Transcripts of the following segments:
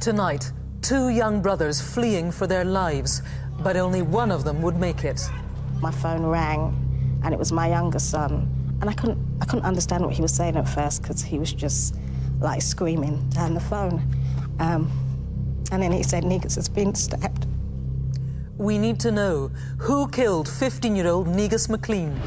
Tonight, two young brothers fleeing for their lives, but only one of them would make it. My phone rang, and it was my younger son. And I couldn't, I couldn't understand what he was saying at first because he was just like screaming down the phone. Um, and then he said, Negus has been stabbed. We need to know who killed 15 year old Negus McLean.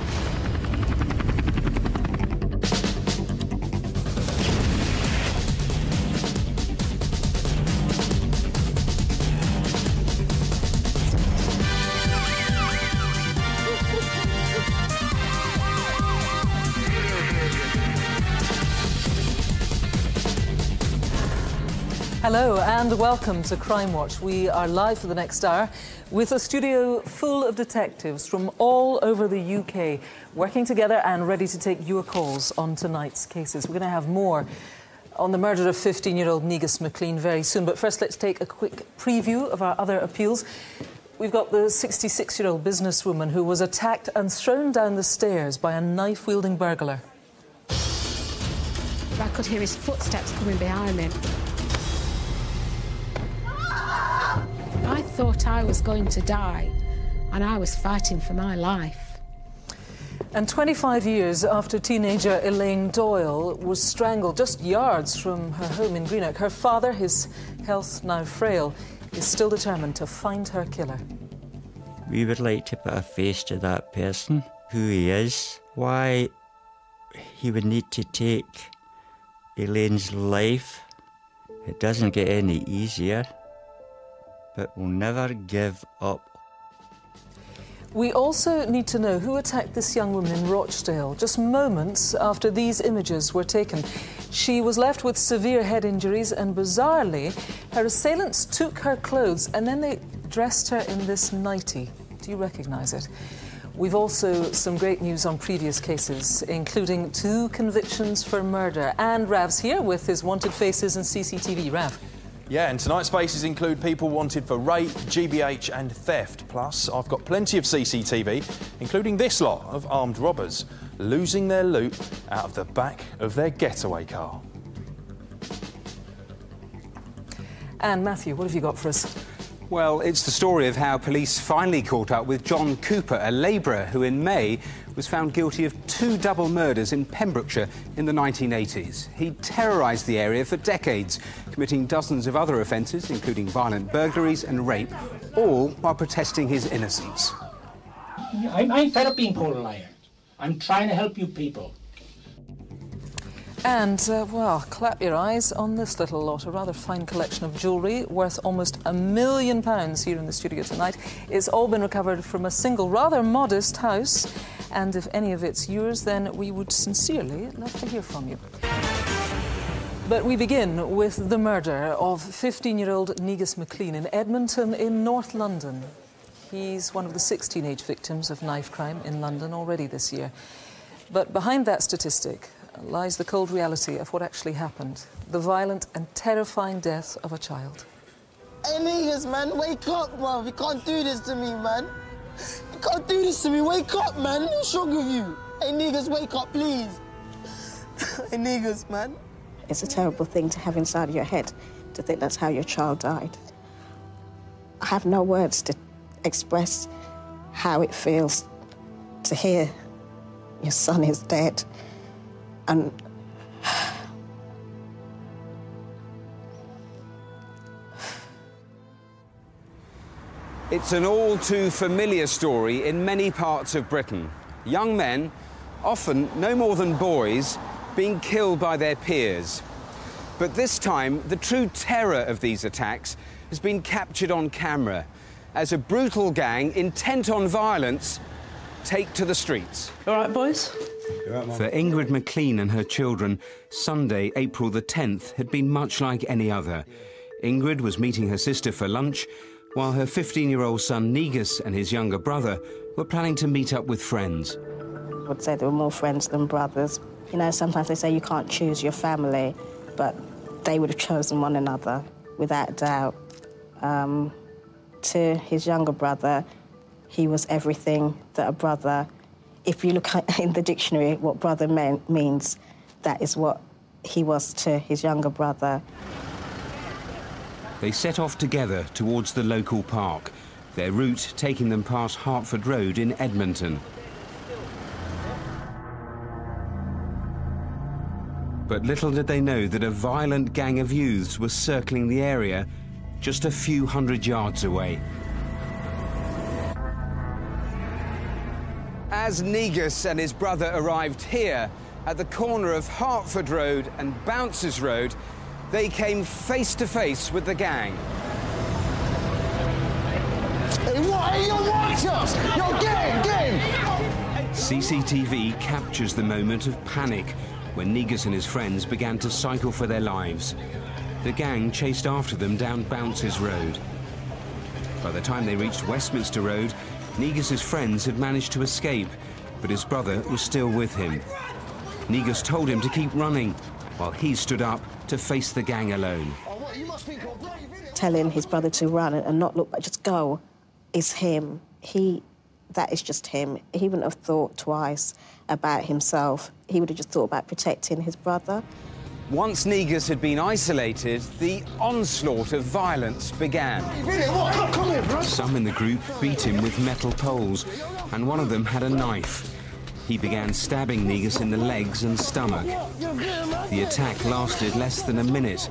And welcome to Crimewatch. We are live for the next hour with a studio full of detectives from all over the UK working together and ready to take your calls on tonight's cases. We're going to have more on the murder of 15 year old Negus McLean very soon. But first, let's take a quick preview of our other appeals. We've got the 66 year old businesswoman who was attacked and thrown down the stairs by a knife wielding burglar. I could hear his footsteps coming behind me. I thought I was going to die, and I was fighting for my life. And 25 years after teenager Elaine Doyle was strangled just yards from her home in Greenock, her father, his health now frail, is still determined to find her killer. We would like to put a face to that person, who he is, why he would need to take Elaine's life. It doesn't get any easier but will never give up. We also need to know who attacked this young woman in Rochdale just moments after these images were taken. She was left with severe head injuries, and bizarrely, her assailants took her clothes and then they dressed her in this nightie. Do you recognise it? We've also some great news on previous cases, including two convictions for murder. And Rav's here with his wanted faces and CCTV. Rav. Yeah, and tonight's faces include people wanted for rape, GBH and theft. Plus, I've got plenty of CCTV, including this lot of armed robbers losing their loot out of the back of their getaway car. And Matthew, what have you got for us? Well, it's the story of how police finally caught up with John Cooper, a labourer who in May was found guilty of two double murders in Pembrokeshire in the 1980s. He terrorised the area for decades, committing dozens of other offences, including violent burglaries and rape, all while protesting his innocence. I'm, I'm fed up being liar. I'm trying to help you people. And, uh, well, clap your eyes on this little lot. A rather fine collection of jewellery worth almost a million pounds here in the studio tonight. It's all been recovered from a single, rather modest house. And if any of it's yours, then we would sincerely love to hear from you. But we begin with the murder of 15 year old Negus McLean in Edmonton in North London. He's one of the six teenage victims of knife crime in London already this year. But behind that statistic, lies the cold reality of what actually happened the violent and terrifying death of a child. Hey, Negus, man, wake up, man. You can't do this to me, man. You can't do this to me. Wake up, man. What's wrong with you? Hey, Negus, wake up, please. hey, Negus, man. It's a terrible thing to have inside your head to think that's how your child died. I have no words to express how it feels to hear your son is dead and It's an all too familiar story in many parts of Britain. Young men, often no more than boys, being killed by their peers. But this time, the true terror of these attacks has been captured on camera as a brutal gang intent on violence take to the streets. All right, boys? For Ingrid McLean and her children, Sunday, April the 10th, had been much like any other. Ingrid was meeting her sister for lunch, while her 15-year-old son Negus and his younger brother were planning to meet up with friends. I would say they were more friends than brothers. You know, sometimes they say you can't choose your family, but they would have chosen one another, without doubt. Um, to his younger brother, he was everything that a brother if you look in the dictionary what brother meant, means, that is what he was to his younger brother. They set off together towards the local park, their route taking them past Hertford Road in Edmonton. But little did they know that a violent gang of youths was circling the area just a few hundred yards away. As Negus and his brother arrived here, at the corner of Hertford Road and Bounces Road, they came face to face with the gang. Hey, what? Hey, yo, watch us! Yo, game, game! CCTV captures the moment of panic when Negus and his friends began to cycle for their lives. The gang chased after them down Bounces Road. By the time they reached Westminster Road, Negus's friends had managed to escape, but his brother was still with him. Negus told him to keep running, while he stood up to face the gang alone. Telling his brother to run and not look back, just go, is him. He, that is just him. He wouldn't have thought twice about himself. He would have just thought about protecting his brother. Once Negus had been isolated, the onslaught of violence began. Some in the group beat him with metal poles, and one of them had a knife. He began stabbing Negus in the legs and stomach. The attack lasted less than a minute,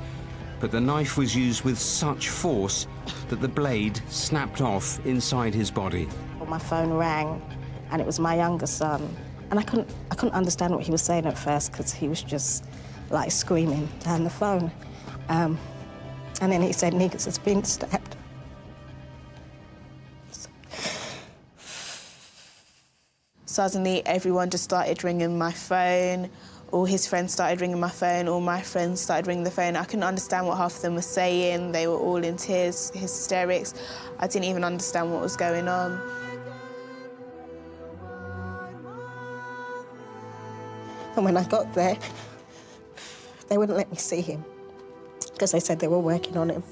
but the knife was used with such force that the blade snapped off inside his body. My phone rang, and it was my younger son. And I couldn't, I couldn't understand what he was saying at first because he was just like screaming down the phone. Um, and then he said, Negus has been stabbed. Suddenly, everyone just started ringing my phone. All his friends started ringing my phone. All my friends started ringing the phone. I couldn't understand what half of them were saying. They were all in tears, hysterics. I didn't even understand what was going on. And when I got there, they wouldn't let me see him because they said they were working on him.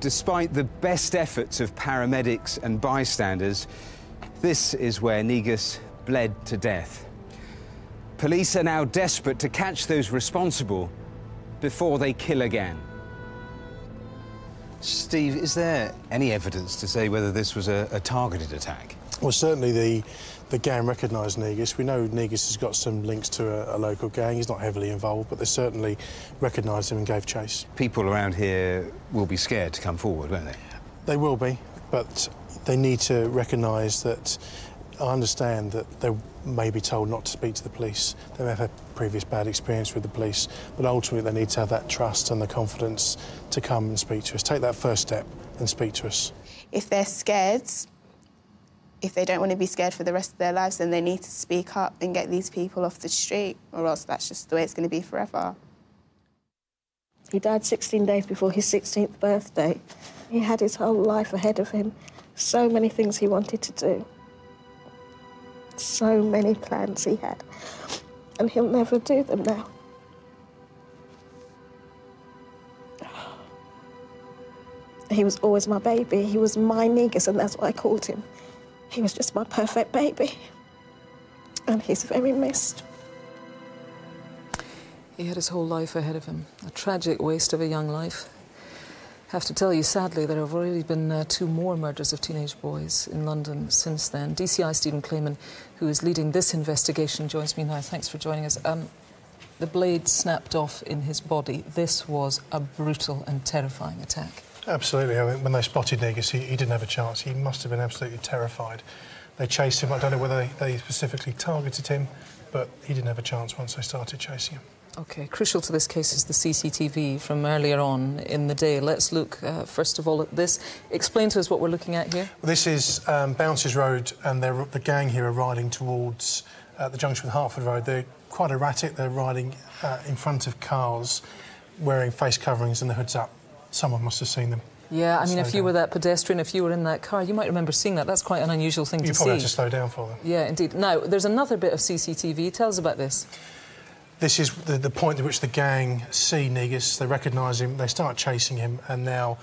Despite the best efforts of paramedics and bystanders, this is where Negus bled to death. Police are now desperate to catch those responsible before they kill again. Steve, is there any evidence to say whether this was a, a targeted attack? Well, certainly the, the gang recognised Negus. We know Negus has got some links to a, a, local gang. He's not heavily involved, but they certainly recognised him and gave chase. People around here will be scared to come forward, won't they? They will be, but they need to recognise that I understand that they may be told not to speak to the police. They may have had previous bad experience with the police, but ultimately they need to have that trust and the confidence to come and speak to us. Take that first step and speak to us. If they're scared, if they don't want to be scared for the rest of their lives, then they need to speak up and get these people off the street, or else that's just the way it's going to be forever. He died 16 days before his 16th birthday. He had his whole life ahead of him. So many things he wanted to do. So many plans he had. And he'll never do them now. He was always my baby. He was my Negus, and that's what I called him. He was just my perfect baby. And he's very missed. He had his whole life ahead of him. A tragic waste of a young life. I have to tell you, sadly, there have already been uh, two more murders of teenage boys in London since then. DCI Stephen Clayman, who is leading this investigation, joins me now. Thanks for joining us. Um, the blade snapped off in his body. This was a brutal and terrifying attack. Absolutely. I mean, when they spotted Negus, he, he, didn't have a chance. He must have been absolutely terrified. They chased him. I don't know whether they, they specifically targeted him, but he didn't have a chance once they started chasing him. OK, crucial to this case is the CCTV from earlier on in the day. Let's look, uh, first of all, at this. Explain to us what we're looking at here. Well, this is um, Bounces Road, and the gang here are riding towards uh, the junction with Hertford Road. They're quite erratic. They're riding uh, in front of cars, wearing face coverings and the hoods up. Someone must have seen them. Yeah, I mean, if you down. were that pedestrian, if you were in that car, you might remember seeing that. That's quite an unusual thing you to see. You probably have to slow down for them. Yeah, indeed. Now, there's another bit of CCTV. Tell us about this. This is the, the point at which the gang see Negus, they recognise him, they start chasing him, and now,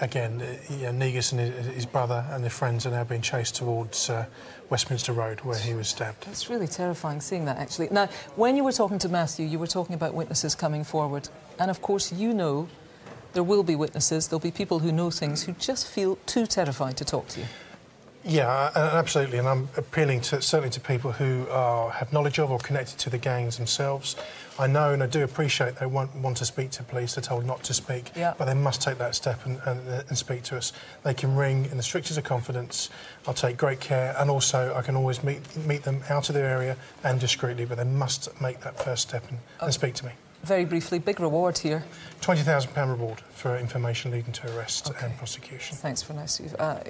again, yeah, Negus and his, his, brother and their friends are now being chased towards uh, Westminster Road, where he was stabbed. It's really terrifying seeing that, actually. Now, when you were talking to Matthew, you were talking about witnesses coming forward, and of course, you know There will be witnesses, there'll be people who know things who just feel too terrified to talk to you. Yeah, absolutely, and I'm appealing to certainly to people who are, have knowledge of or connected to the gangs themselves. I know and I do appreciate they want, want to speak to police. They're told not to speak, Yeah. but they must take that step and, and, and speak to us. They can ring in the strictest of confidence. I'll take great care, and also I can always meet meet them out of their area and discreetly. But they must make that first step and, and oh. speak to me. Very briefly, big reward here. Twenty thousand pound reward for information leading to arrest and prosecution. Thanks, Vanessa. You've, uh,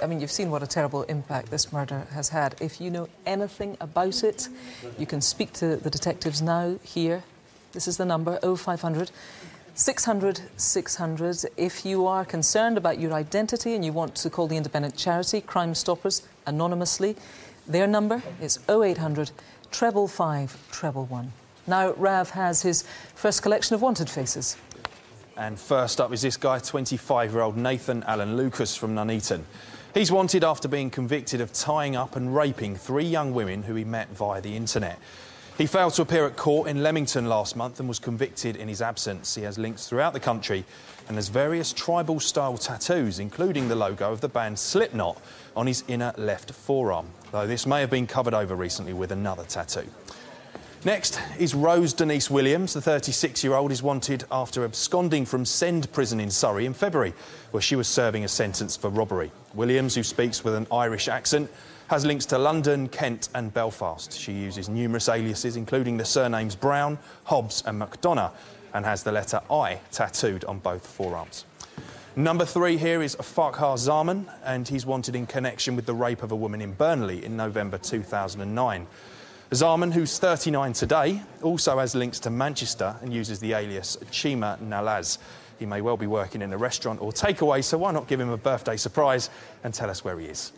I mean, you've seen what a terrible impact this murder has had. If you know anything about it, you can speak to the detectives now here. This is the number 0500 600 600. If you are concerned about your identity and you want to call the independent charity Crime Stoppers anonymously, their number is 0800 treble five treble one. Now, Rav has his first collection of wanted faces. And first up is this guy, 25 year old Nathan Allen Lucas from Nuneaton. He's wanted after being convicted of tying up and raping three young women who he met via the internet. He failed to appear at court in Leamington last month and was convicted in his absence. He has links throughout the country and has various tribal style tattoos, including the logo of the band Slipknot on his inner left forearm, though this may have been covered over recently with another tattoo. Next is Rose Denise Williams. The 36 year old is wanted after absconding from Send Prison in Surrey in February, where she was serving a sentence for robbery. Williams, who speaks with an Irish accent, has links to London, Kent, and Belfast. She uses numerous aliases, including the surnames Brown, Hobbs, and McDonough, and has the letter I tattooed on both forearms. Number three here is Farkhar Zaman, and he's wanted in connection with the rape of a woman in Burnley in November 2009. Zaman, who's 39 today, also has links to Manchester and uses the alias Chima Nalaz. He may well be working in a restaurant or takeaway, so why not give him a birthday surprise and tell us where he is?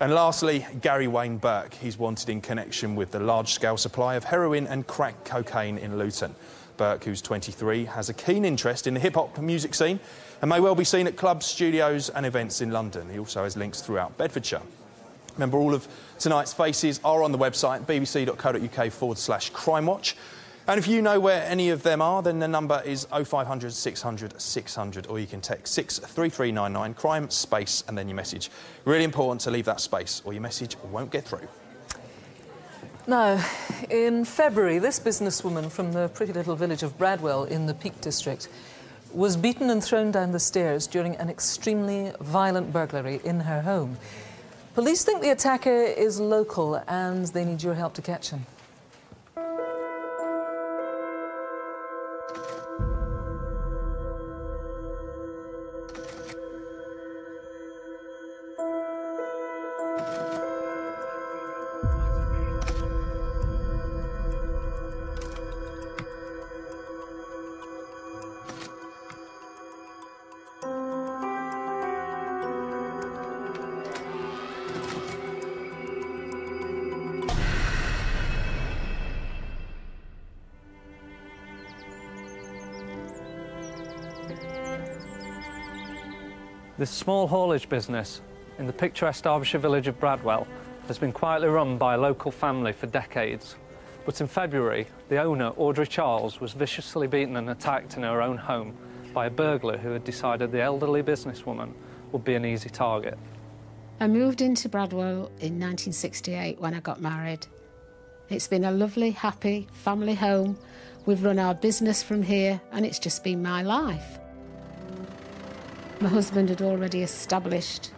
And lastly, Gary Wayne Burke. He's wanted in connection with the large scale supply of heroin and crack cocaine in Luton. Burke, who's 23, has a keen interest in the hip hop music scene and may well be seen at clubs, studios, and events in London. He also has links throughout Bedfordshire. Remember, all of tonight's faces are on the website bbc.co.uk forward slash crime watch. And if you know where any of them are, then the number is 0500 600 600, or you can text 63399 crime space and then your message. Really important to leave that space, or your message won't get through. Now, in February, this businesswoman from the pretty little village of Bradwell in the Peak District was beaten and thrown down the stairs during an extremely violent burglary in her home. Police think the attacker is local and they need your help to catch him. This small haulage business in the picturesque Derbyshire village of Bradwell has been quietly run by a local family for decades. But in February, the owner, Audrey Charles, was viciously beaten and attacked in her own home by a burglar who had decided the elderly businesswoman would be an easy target. I moved into Bradwell in 1968 when I got married. It's been a lovely, happy family home. We've run our business from here, and it's just been my life. My husband had already established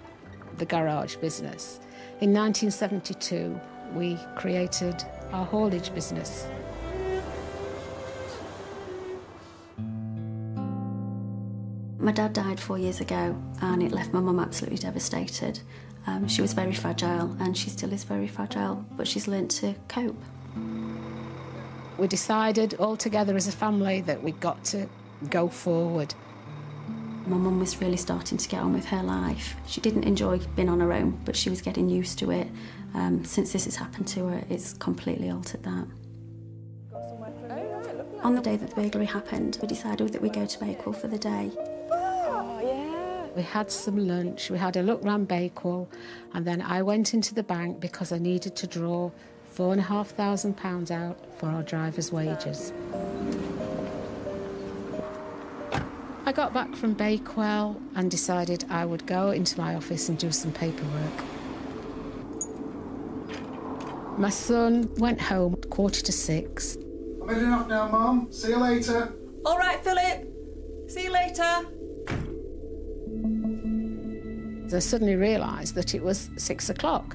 the garage business. In 1972, we created our haulage business. My dad died four years ago and it left my mum absolutely devastated. Um, she was very fragile and she still is very fragile, but she's learnt to cope. We decided all together as a family that we'd got to go forward. My mum was really starting to get on with her life. She didn't enjoy being on her own, but she was getting used to it. Um, since this has happened to her, it's completely altered that. On the day that the burglary happened, we decided that we'd go to Bakewell for the day. We had some lunch, we had a look round Bakewell, and then I went into the bank because I needed to draw four and a half thousand pounds out for our driver's wages. I got back from Bakewell and decided I would go into my office and do some paperwork. My son went home at quarter to six. I'm heading off now, Mum. See you later. All right, Philip. See you later. I suddenly realised that it was six o'clock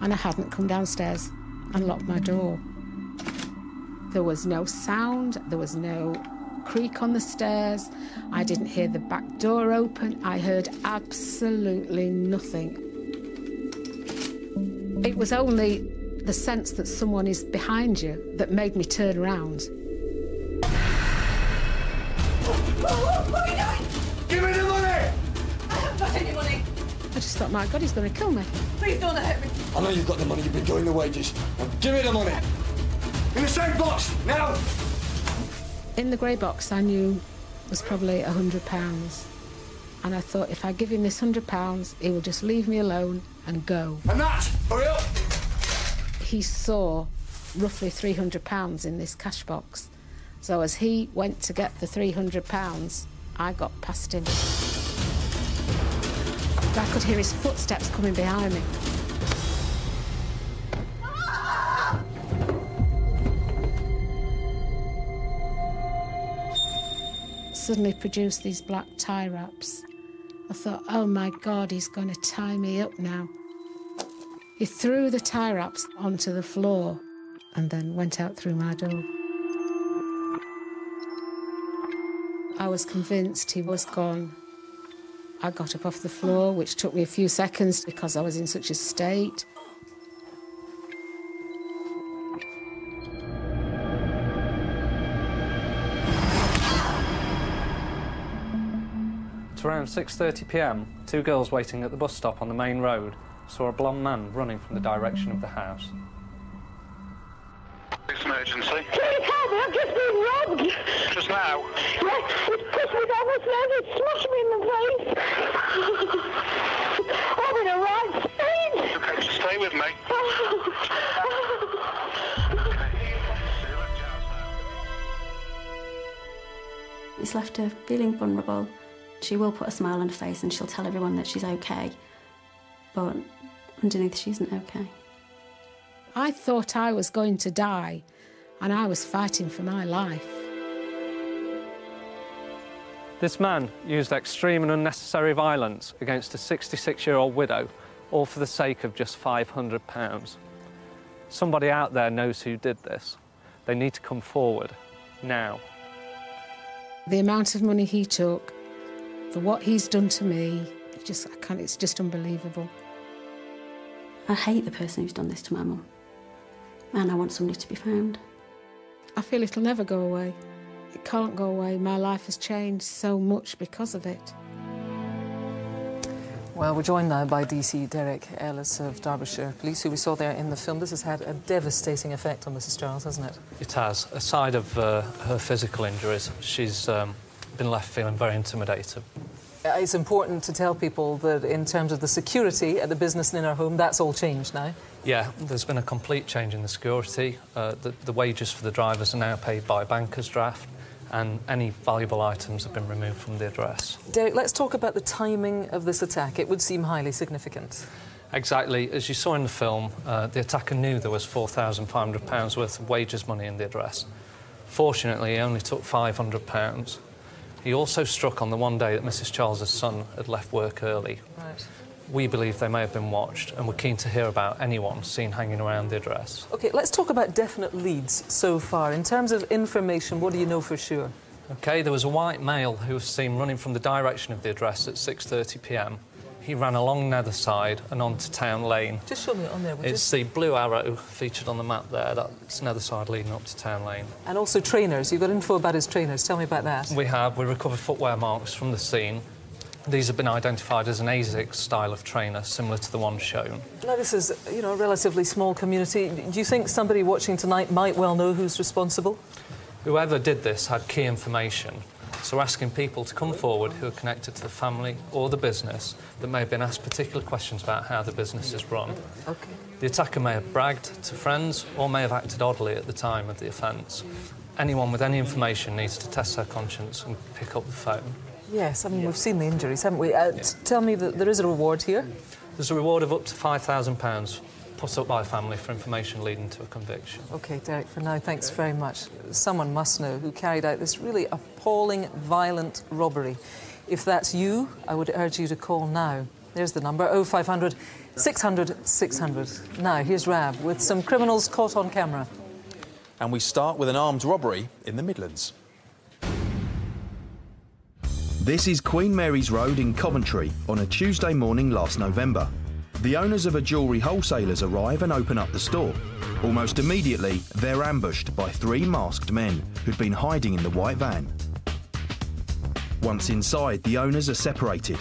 and I hadn't come downstairs and locked my door. There was no sound, there was no creak on the stairs, I didn't hear the back door open, I heard absolutely nothing. It was only the sense that someone is behind you that made me turn around. What are you doing? Give me the money! I haven't got any money. I just thought, my God, he's going to kill me. Please don't hurt me. I know you've got the money, you've been doing the wages. Now give me the money. In the same box, now! In the grey box, I knew was probably a hundred pounds. And I thought, if I give him this hundred pounds, he will just leave me alone and go. And that! Hurry up! He saw roughly three hundred pounds in this cash box. So as he went to get the three hundred pounds, I got past him. I could hear his footsteps coming behind me. Suddenly produced these black tie wraps. I thought, oh my God, he's going to tie me up now. He threw the tie wraps onto the floor and then went out through my door. I was convinced he was gone. I got up off the floor, which took me a few seconds because I was in such a state. At around 6:30 p.m., two girls waiting at the bus stop on the main road saw a blonde man running from the direction of the house. It's an emergency. Please help me, I've just been robbed. Just now? Yes, it's pushed me down the stairs, it's smashed me in the face. I'm in a right state. Okay, just stay with me. It's left her feeling vulnerable. She will put a smile on her face and she'll tell everyone that she's okay. But underneath, she isn't okay. I thought I was going to die, and I was fighting for my life. This man used extreme and unnecessary violence against a 66 year old widow, all for the sake of just £500. Somebody out there knows who did this. They need to come forward now. The amount of money he took for what he's done to me, it just I can't, it's just unbelievable. I hate the person who's done this to my mum. And I want somebody to be found. I feel it'll never go away. It can't go away. My life has changed so much because of it. Well, we're joined now by DC Derek Ellis of Derbyshire Police, who we saw there in the film. This has had a devastating effect on Mrs. Charles, hasn't it? It has. Aside of uh, her physical injuries, she's um, been left feeling very intimidated. Uh, It's important to tell people that in terms of the security at the business and in our home, that's all changed now. Yeah, there's been a complete change in the security. Uh, the, the wages for the drivers are now paid by banker's draft, and any valuable items have been removed from the address. Derek, let's talk about the timing of this attack. It would seem highly significant. Exactly. As you saw in the film, uh, the attacker knew there was £4,500 worth of wages money in the address. Fortunately, he only took £500. He also struck on the one day that Mrs. Charles's son had left work early. Right. We believe they may have been watched, and we're keen to hear about anyone seen hanging around the address. OK, let's talk about definite leads so far. In terms of information, what do you know for sure? OK, there was a white male who was seen running from the direction of the address at 6:30 p.m. He ran along Netherside and onto Town Lane. Just show me it on there, would you? It's the blue arrow featured on the map there. That's Netherside leading up to Town Lane. And also trainers. You've got info about his trainers. Tell me about that. We have. We recovered footwear marks from the scene. These have been identified as an ASICS style of trainer, similar to the one shown. Now, this is, you know, a relatively small community. Do you think somebody watching tonight might well know who's responsible? Whoever did this had key information, so asking people to come forward who are connected to the family or the business that may have been asked particular questions about how the business is run. OK. The attacker may have bragged to friends or may have acted oddly at the time of the offence. Anyone with any information needs to test their conscience and pick up the phone. Yes, I mean, we've seen the injuries, haven't we? Uh, t- tell me that there is a reward here. There's a reward of up to £5,000 put up by a family for information leading to a conviction. OK, Derek, for now, thanks very much. Someone must know who carried out this really appalling, violent robbery. If that's you, I would urge you to call now. There's the number 0500 600 600. Now, here's Rav with some criminals caught on camera. And we start with an armed robbery in the Midlands. This is Queen Mary's Road in Coventry on a Tuesday morning last November. The owners of a jewellery wholesalers arrive and open up the store. Almost immediately, they're ambushed by three masked men who'd been hiding in the white van. Once inside, the owners are separated.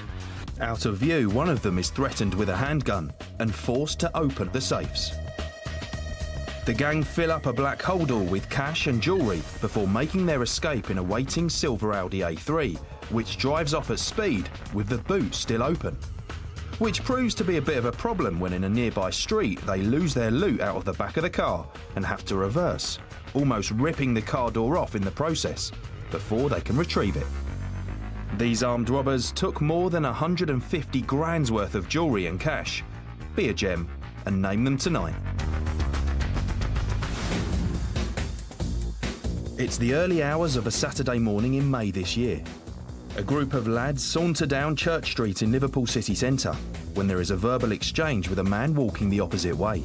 Out of view, one of them is threatened with a handgun and forced to open the safes. The gang fill up a black holdall with cash and jewellery before making their escape in a waiting silver Audi A3, which drives off at speed with the boot still open. Which proves to be a bit of a problem when in a nearby street they lose their loot out of the back of the car and have to reverse, almost ripping the car door off in the process before they can retrieve it. These armed robbers took more than 150 grand's worth of jewellery and cash. Be a gem and name them tonight. It's the early hours of a Saturday morning in May this year. A group of lads saunter down Church Street in Liverpool city centre when there is a verbal exchange with a man walking the opposite way.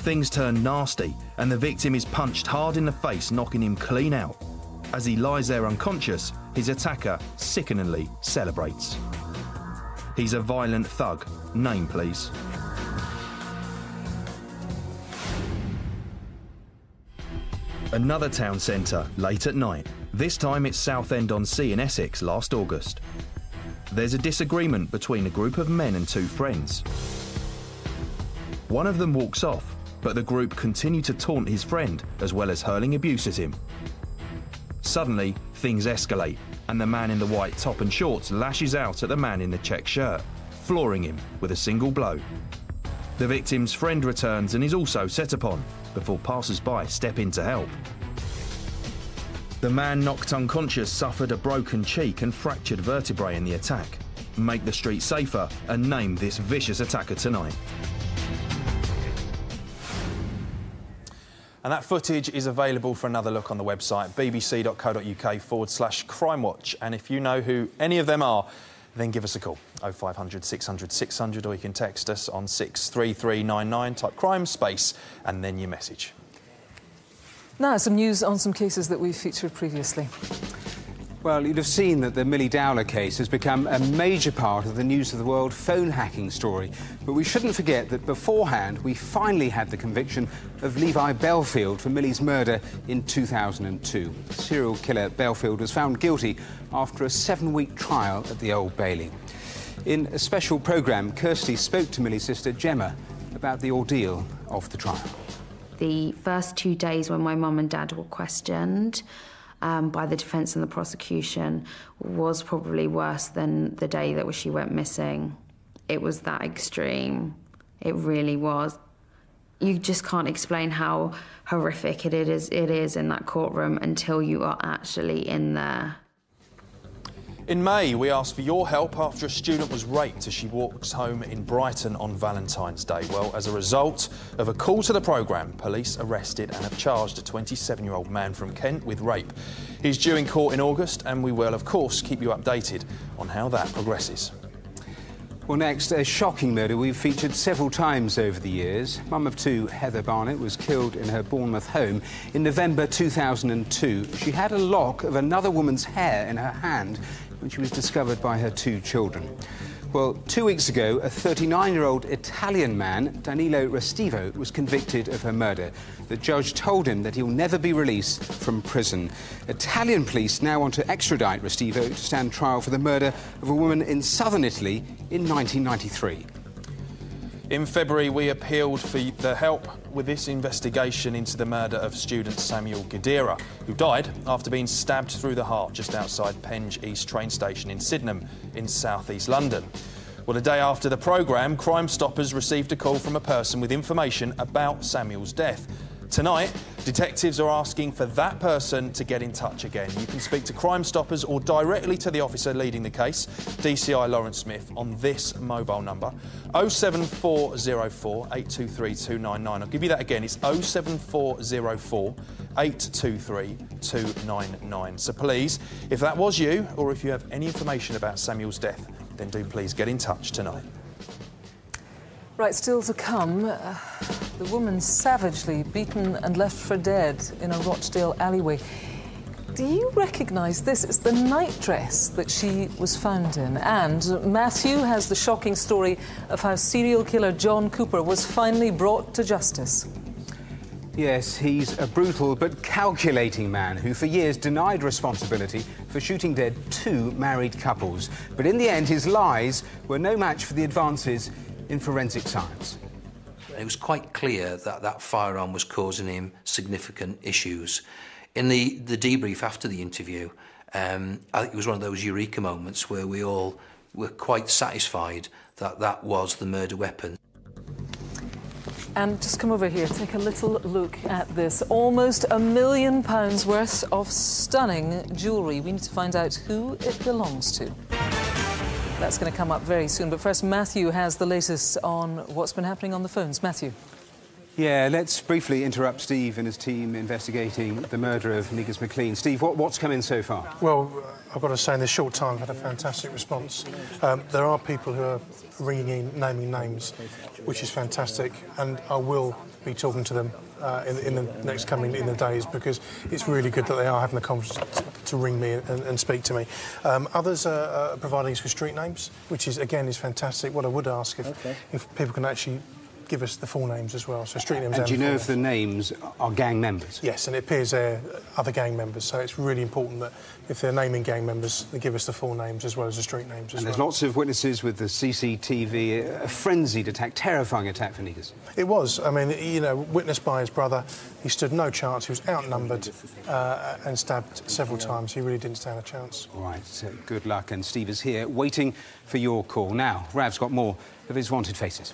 Things turn nasty and the victim is punched hard in the face, knocking him clean out. As he lies there unconscious, his attacker sickeningly celebrates. He's a violent thug. Name, please. Another town centre, late at night. This time it's Southend on Sea in Essex last August. There's a disagreement between a group of men and two friends. One of them walks off, but the group continue to taunt his friend as well as hurling abuse at him. Suddenly, things escalate, and the man in the white top and shorts lashes out at the man in the check shirt, flooring him with a single blow. The victim's friend returns and is also set upon before passers by step in to help. The man knocked unconscious suffered a broken cheek and fractured vertebrae in the attack. Make the street safer and name this vicious attacker tonight. And that footage is available for another look on the website bbc.co.uk forward slash crime watch. And if you know who any of them are, then give us a call 0500 600 600 or you can text us on 63399, type crime space and then your message. Now, some news on some cases that we've featured previously. Well, you'd have seen that the Milly Dowler case has become a major part of the News of the World phone hacking story. But we shouldn't forget that beforehand, we finally had the conviction of Levi Bellfield for Milly's murder in 2002. Serial killer Bellfield was found guilty after a seven week trial at the Old Bailey. In a special programme, Kirsty spoke to Milly's sister Gemma about the ordeal of the trial. The first two days when my mum and dad were questioned, um, by the defence and the prosecution was probably worse than the day that she went missing. It was that extreme. It really was. You just can't explain how horrific it is, it is in that courtroom until you are actually in there. In May, we asked for your help after a student was raped as she walked home in Brighton on Valentine's Day. Well, as a result of a call to the programme, police arrested and have charged a 27 year old man from Kent with rape. He's due in court in August, and we will, of course, keep you updated on how that progresses. Well, next, a shocking murder we've featured several times over the years. Mum of two, Heather Barnett, was killed in her Bournemouth home in November 2002. She had a lock of another woman's hair in her hand when she was discovered by her two children. Well, two weeks ago, a 39-year-old Italian man, Danilo Restivo, was convicted of her murder. The judge told him that he'll never be released from prison. Italian police now want to extradite Restivo to stand trial for the murder of a woman in southern Italy in 1993. In February, we appealed for the help with this investigation into the murder of student Samuel Gadira, who died after being stabbed through the heart just outside Penge East train station in Sydenham in southeast London. Well, a day after the programme, Crime Stoppers received a call from a person with information about Samuel's death. Tonight, detectives are asking for that person to get in touch again. You can speak to Crime Stoppers or directly to the officer leading the case, DCI Lawrence Smith, on this mobile number 07404 823 299. I'll give you that again. It's 07404 823 299. So please, if that was you or if you have any information about Samuel's death, then do please get in touch tonight. Right, still to come. Uh, the woman savagely beaten and left for dead in a Rochdale alleyway. Do you recognise this? It's the night dress that she was found in. And Matthew has the shocking story of how serial killer John Cooper was finally brought to justice. Yes, he's a brutal but calculating man who for years denied responsibility for shooting dead two married couples. But in the end, his lies were no match for the advances in forensic science. It was quite clear that that firearm was causing him significant issues. In the, the debrief after the interview, um, I think it was one of those eureka moments where we all were quite satisfied that that was the murder weapon. And just come over here, take a little look at this. Almost a million pounds worth of stunning jewellery. We need to find out who it belongs to. That's going to come up very soon. But first, Matthew has the latest on what's been happening on the phones. Matthew. Yeah, let's briefly interrupt Steve and his team investigating the murder of Negus McLean. Steve, what, what's come in so far? Well, I've got to say, in this short time, I've had a fantastic response. Um, there are people who are ringing in, naming names, which is fantastic, and I will be talking to them uh, in, in, the next coming in the days because it's really good that they are having the confidence to ring me and, and speak to me. Um, others are, are providing us with street names, which is again is fantastic. What I would ask if, okay. if people can actually give us the full names as well. So street names. And, and do you know names. if the names are gang members? Yes, and it appears they're other gang members. So it's really important that if they're naming gang members, they give us the full names as well as the street names. and well. there's lots of witnesses with the CCTV. A frenzied attack, terrifying attack for Negus. It was. I mean, you know, witnessed by his brother. He stood no chance. He was outnumbered uh, and stabbed several times. He really didn't stand a chance. All right. So good luck. And Steve is here waiting for your call. Now, Rav's got more of his wanted faces.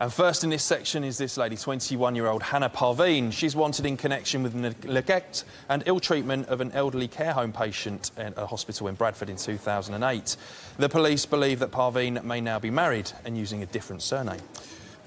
And first in this section is this lady, 21-year-old Hannah Parveen. She's wanted in connection with neglect and ill treatment of an elderly care home patient at a hospital in Bradford in 2008. The police believe that Parveen may now be married and using a different surname.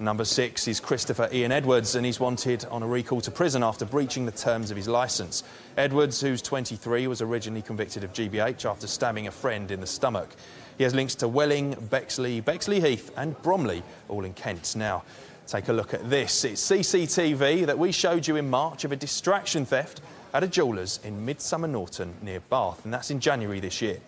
Number six is Christopher Ian Edwards, and he's wanted on a recall to prison after breaching the terms of his licence. Edwards, who's 23, was originally convicted of GBH after stabbing a friend in the stomach. He has links to Welling, Bexley, Bexley Heath and Bromley, all in Kent. Now, take a look at this. It's CCTV that we showed you in March of a distraction theft at a jeweller's in Midsomer Norton near Bath, and that's in January this year.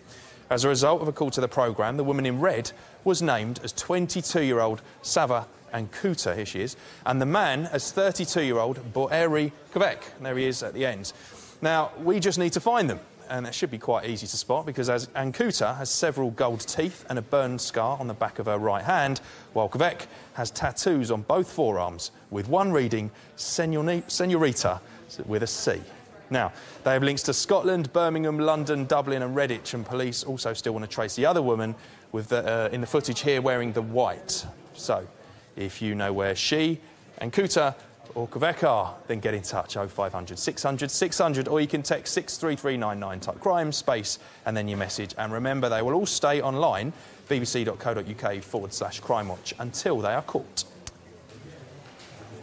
As a result of a call to the programme, the woman in red was named as 22-year-old Sava Ankuta, here she is, and the man as 32-year-old Boeri Kvek. There he is at the end. Now, we just need to find them and that should be quite easy to spot because as Ankuta has several gold teeth and a burned scar on the back of her right hand, while Quebec has tattoos on both forearms, with one reading Senorita with a C. Now, they have links to Scotland, Birmingham, London, Dublin and Redditch, and police also still want to trace the other woman with the, uh, in the footage here wearing the white. So, if you know where she and Kuta or Quebec are, then get in touch 0500 600 600 or you can text 63399 type crime space and then your message. And remember, they will all stay online, bbc.co.uk forward slash crime watch until they are caught.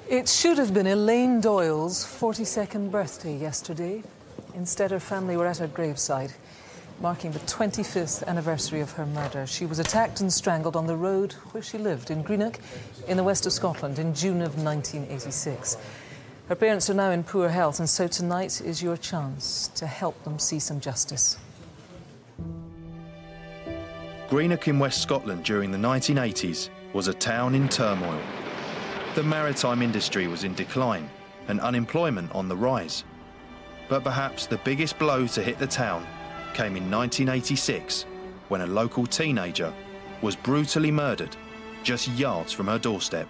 It should have been Elaine Doyle's 42nd birthday yesterday. Instead, her family were at her graveside, marking the 25th anniversary of her murder. She was attacked and strangled on the road where she lived in Greenock, in the west of Scotland, in June of 1986. Her parents are now in poor health, and so tonight is your chance to help them see some justice. Greenock in West Scotland during the 1980s was a town in turmoil. The maritime industry was in decline and unemployment on the rise. But perhaps the biggest blow to hit the town came in 1986 when a local teenager was brutally murdered just yards from her doorstep.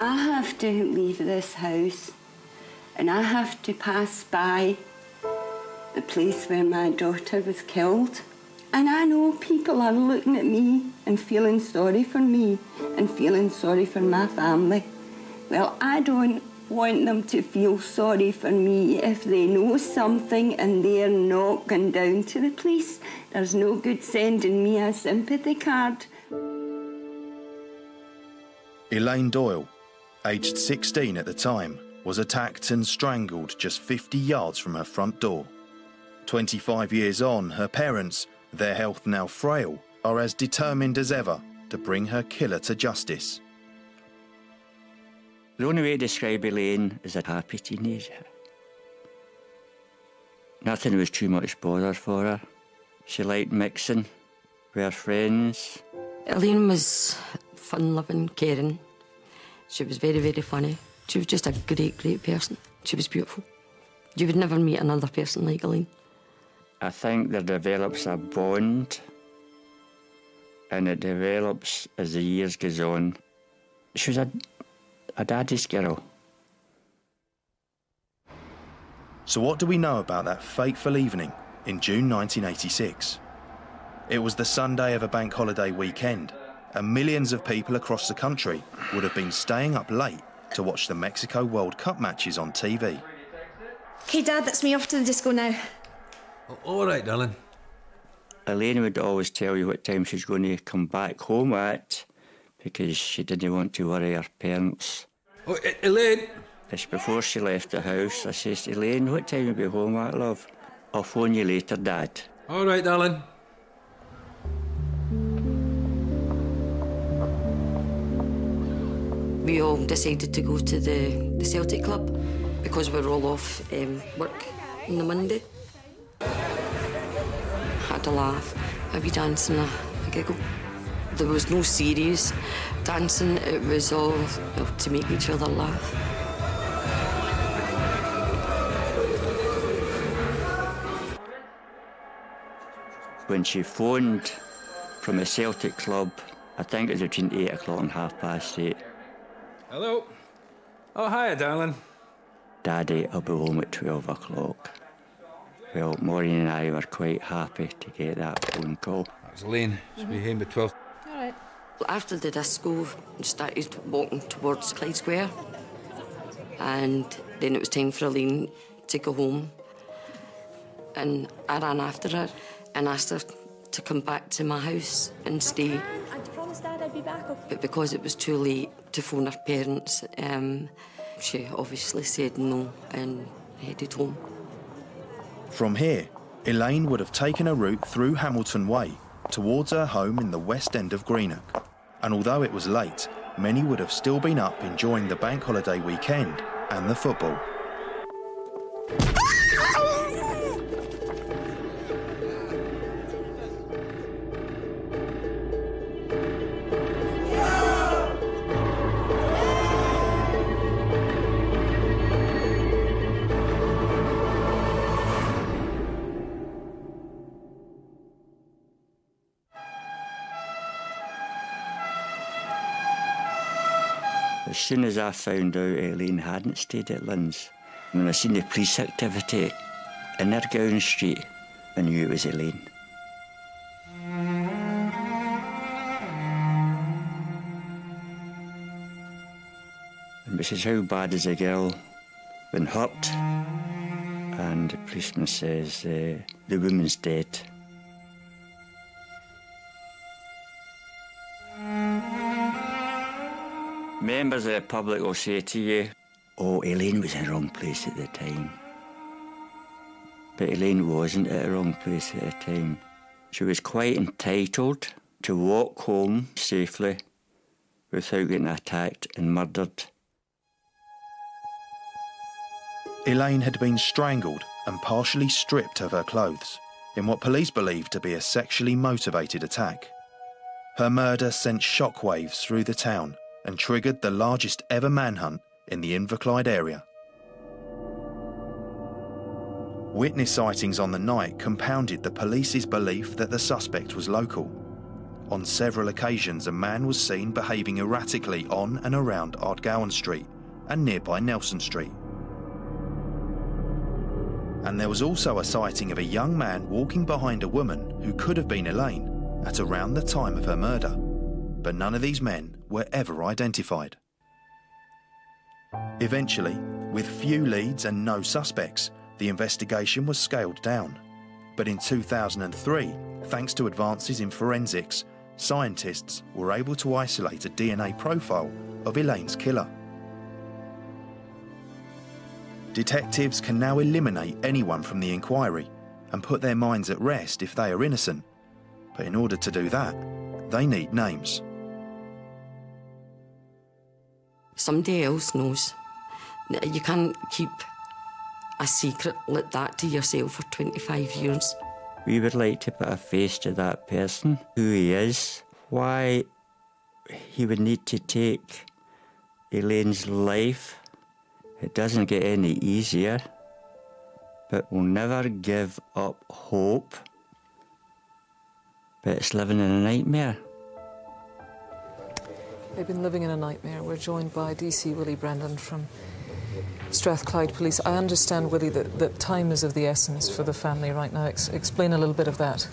I have to leave this house and I have to pass by the place where my daughter was killed. And I know people are looking at me and feeling sorry for me and feeling sorry for my family. Well, I don't want them to feel sorry for me if they know something and they're not going down to the police. There's no good sending me a sympathy card. Elaine Doyle, aged 16 at the time, was attacked and strangled just 50 yards from her front door. 25 years on, her parents, their health now frail, are as determined as ever to bring her killer to justice. The only way to describe Elaine is a happy teenager. Nothing was too much bother for her. She liked mixing We were friends. Elaine was fun loving, caring. She was very, very funny. She was just a great, great person. She was beautiful. You would never meet another person like Elaine. I think there develops a bond, and it develops as the years goes on. She was a, a daddy's girl. So, what do we know about that fateful evening in June 1986? It was the Sunday of a bank holiday weekend, and millions of people across the country would have been staying up late to watch the Mexico World Cup matches on TV. Okay, Dad, that's me off to the disco now. All right, darling. Elaine would always tell you what time she's going to come back home at because she didn't want to worry her parents. Oh, Elaine! It's before she left the house, I says, Elaine, what time will you be home at, love? I'll phone you later, Dad. All right, darling. We all decided to go to the, the Celtic Club because we were all off um, work on the Monday. Had a laugh, a wee dance and a, a giggle. There was no serious dancing, it was all to make each other laugh. When she phoned from a Celtic club, I think it was between 8 o'clock and half past 8. Hello. Oh, hi, darling. Daddy, I'll be home at 12 o'clock. Well, Maureen and I were quite happy to get that phone call. That was Elaine. She'll be home at 12. All right. After the disco, we started walking towards Clyde Square. And then it was time for Elaine to go home. And I ran after her and asked her to come back to my house and stay. I promised Dad I'd be back. But because it was too late to phone her parents, um, she obviously said no and headed home. From here, Elaine would have taken a route through Hamilton Way towards her home in the west end of Greenock. And although it was late, many would have still been up enjoying the bank holiday weekend and the football. Soon as I found out Elaine hadn't stayed at Lynn's, when I seen the police activity in Ardgowan Street, I knew it was Elaine. And is how bad is a girl been hurt? And the policeman says uh, the woman's dead. Members of the public will say to you, oh, Elaine was in the wrong place at the time. But Elaine wasn't at the wrong place at the time. She was quite entitled to walk home safely without getting attacked and murdered. Elaine had been strangled and partially stripped of her clothes in what police believed to be a sexually motivated attack. Her murder sent shockwaves through the town and triggered the largest ever manhunt in the Inverclyde area. Witness sightings on the night compounded the police's belief that the suspect was local. On several occasions, a man was seen behaving erratically on and around Ardgowan Street and nearby Nelson Street. And there was also a sighting of a young man walking behind a woman who could have been Elaine at around the time of her murder. But none of these men were ever identified. Eventually, with few leads and no suspects, the investigation was scaled down. But in 2003, thanks to advances in forensics, scientists were able to isolate a DNA profile of Elaine's killer. Detectives can now eliminate anyone from the inquiry and put their minds at rest if they are innocent. But in order to do that, they need names. Somebody else knows. You can't keep a secret like that to yourself for 25 years. We would like to put a face to that person, who he is, why he would need to take Elaine's life. It doesn't get any easier, but we'll never give up hope. But it's living in a nightmare. They've been living in a nightmare. We're joined by DC Willie Brendan from Strathclyde Police. I understand, Willie, that, that time is of the essence for the family right now. Ex explain a little bit of that.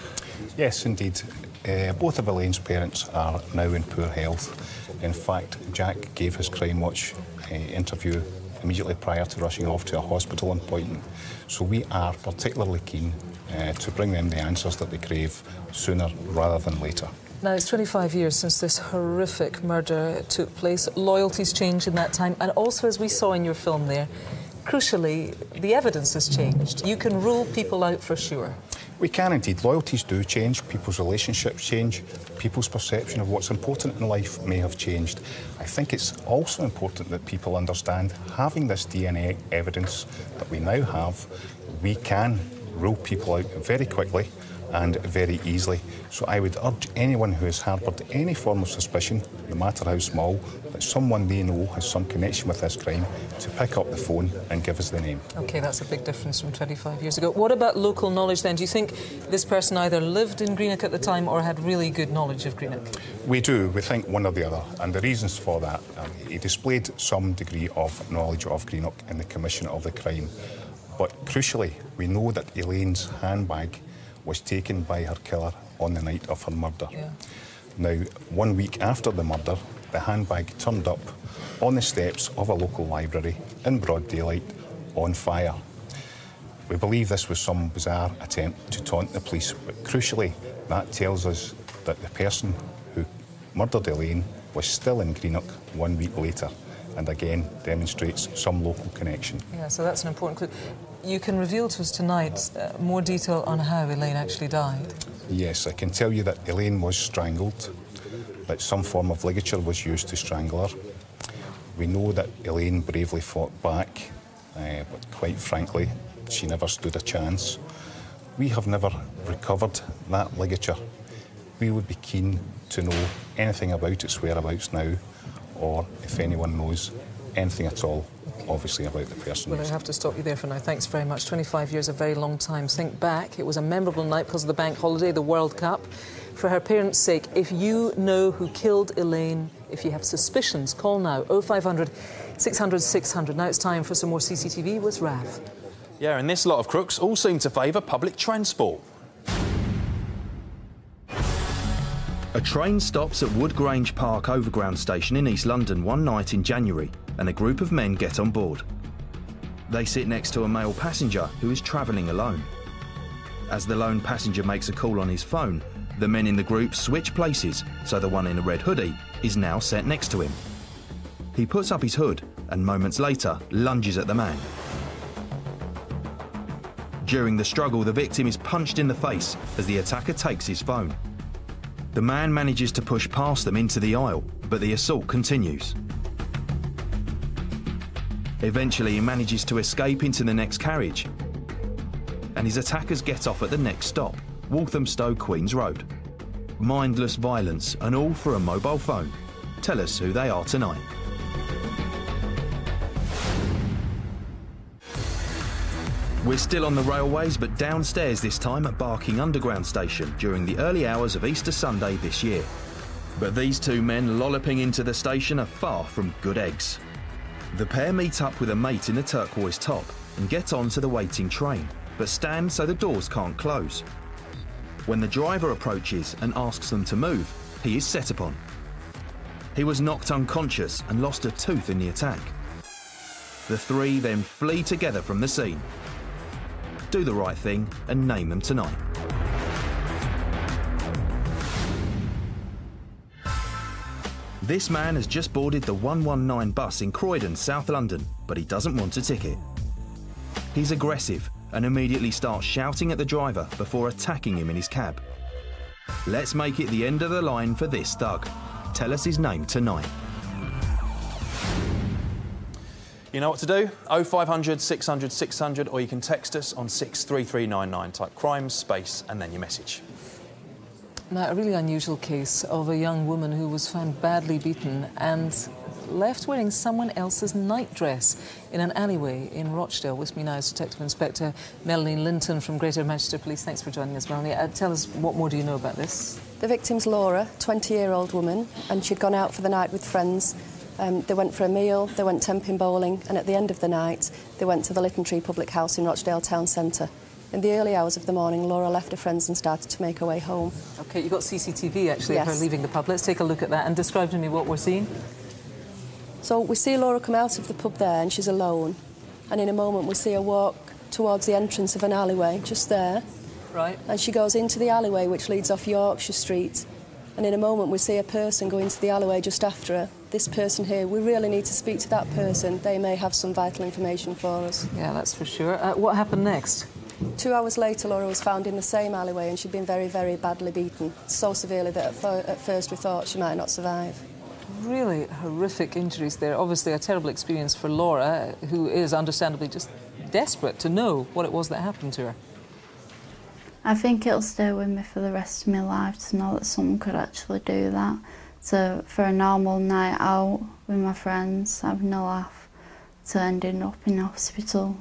Yes, indeed. Uh, both of Elaine's parents are now in poor health. In fact, Jack gave his Crimewatch uh, interview immediately prior to rushing off to a hospital appointment. So we are particularly keen uh, to bring them the answers that they crave sooner rather than later. Now, it's 25 years since this horrific murder took place. Loyalties changed in that time, and also, as we saw in your film there, crucially, the evidence has changed. You can rule people out for sure. We can indeed. Loyalties do change, people's relationships change, people's perception of what's important in life may have changed. I think it's also important that people understand having this DNA evidence that we now have, we can rule people out very quickly and very easily. So I would urge anyone who has harboured any form of suspicion, no matter how small, that someone they know has some connection with this crime, to pick up the phone and give us the name. OK, that's a big difference from 25 years ago. What about local knowledge then? Do you think this person either lived in Greenock at the time or had really good knowledge of Greenock? We do. We think one or the other. And the reasons for that, um, he displayed some degree of knowledge of Greenock in the commission of the crime. But crucially, we know that Elaine's handbag was taken by her killer on the night of her murder. Yeah. Now, one week after the murder, the handbag turned up on the steps of a local library in broad daylight on fire. We believe this was some bizarre attempt to taunt the police, but crucially, that tells us that the person who murdered Elaine was still in Greenock one week later and again demonstrates some local connection. Yeah, so that's an important clue. You can reveal to us tonight uh, more detail on how Elaine actually died. Yes, I can tell you that Elaine was strangled, that some form of ligature was used to strangle her. We know that Elaine bravely fought back, uh, but quite frankly, she never stood a chance. We have never recovered that ligature. We would be keen to know anything about its whereabouts now, or if anyone knows anything at all, obviously, about the person. Well, I have to stop you there for now. Thanks very much. 25 years, a very long time. Think back. It was a memorable night because of the bank holiday, the World Cup. For her parents' sake, if you know who killed Elaine, if you have suspicions, call now 0500 600 600. Now it's time for some more CCTV with Rav. Yeah, and this lot of crooks all seem to favour public transport. A train stops at Woodgrange Park Overground Station in East London one night in January, and a group of men get on board. They sit next to a male passenger who is travelling alone. As the lone passenger makes a call on his phone, the men in the group switch places so the one in a red hoodie is now set next to him. He puts up his hood and moments later lunges at the man. During the struggle, the victim is punched in the face as the attacker takes his phone. The man manages to push past them into the aisle, but the assault continues. Eventually, he manages to escape into the next carriage, and his attackers get off at the next stop, Walthamstow Queen's Road. Mindless violence, and all for a mobile phone. Tell us who they are tonight. We're still on the railways, but downstairs this time at Barking Underground Station during the early hours of Easter Sunday this year. But these two men lolloping into the station are far from good eggs. The pair meet up with a mate in a turquoise top and get on to the waiting train, but stand so the doors can't close. When the driver approaches and asks them to move, he is set upon. He was knocked unconscious and lost a tooth in the attack. The three then flee together from the scene. Do the right thing and name them tonight. This man has just boarded the 119 bus in Croydon, South London, but he doesn't want a ticket. He's aggressive and immediately starts shouting at the driver before attacking him in his cab. Let's make it the end of the line for this thug. Tell us his name tonight. You know what to do? 0500 600 600 or you can text us on 63399. Type crime, space and then your message. Now, a really unusual case of a young woman who was found badly beaten and left wearing someone else's nightdress in an alleyway in Rochdale. With me now is Detective Inspector Melanie Linton from Greater Manchester Police. Thanks for joining us, Melanie. Uh, tell us, what more do you know about this? The victim's Laura, 20-year-old woman, and she'd gone out for the night with friends. Um, they went for a meal, they went tenpin bowling, and at the end of the night, they went to the Lytton Tree Public House in Rochdale Town Centre. In the early hours of the morning, Laura left her friends and started to make her way home. OK, you've got CCTV, actually, of her leaving the pub. Let's take a look at that and describe to me what we're seeing. So we see Laura come out of the pub there and she's alone. And in a moment we see her walk towards the entrance of an alleyway, just there. Right. And she goes into the alleyway which leads off Yorkshire Street. And in a moment we see a person go into the alleyway just after her. This person here, we really need to speak to that person. They may have some vital information for us. Yeah, that's for sure. Uh, what happened next? Two hours later, Laura was found in the same alleyway and she'd been very, very badly beaten. So severely that at, fir- at first we thought she might not survive. Really horrific injuries there. Obviously, a terrible experience for Laura, who is understandably just desperate to know what it was that happened to her. I think it'll stay with me for the rest of my life to know that someone could actually do that. So for a normal night out with my friends, having a laugh, to ending up in hospital,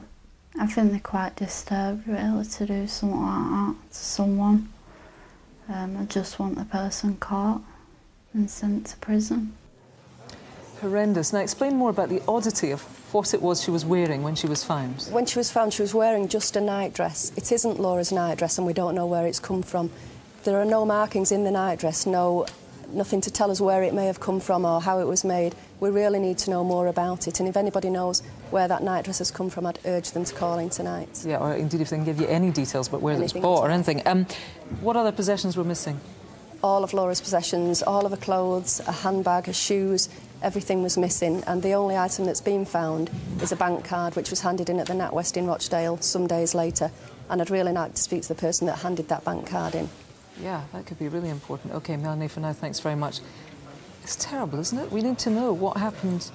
I think they're quite disturbed really to do something like that to someone. Um, I just want the person caught and sent to prison. Horrendous. Now, explain more about the oddity of what it was she was wearing when she was found. When she was found, she was wearing just a nightdress. It isn't Laura's nightdress, and we don't know where it's come from. There are no markings in the nightdress, no, nothing to tell us where it may have come from or how it was made. We really need to know more about it, and if anybody knows where that nightdress has come from, I'd urge them to call in tonight. Yeah, or indeed if they can give you any details about where Anything was bought or anything. Um, what other possessions were missing? All of Laura's possessions, all of her clothes, a handbag, her shoes, everything was missing, and the only item that's been found is a bank card which was handed in at the NatWest in Rochdale some days later. And I'd really like to speak to the person that handed that bank card in. Yeah, that could be really important. OK, Melanie, for now, thanks very much. It's terrible, isn't it? We need to know what happened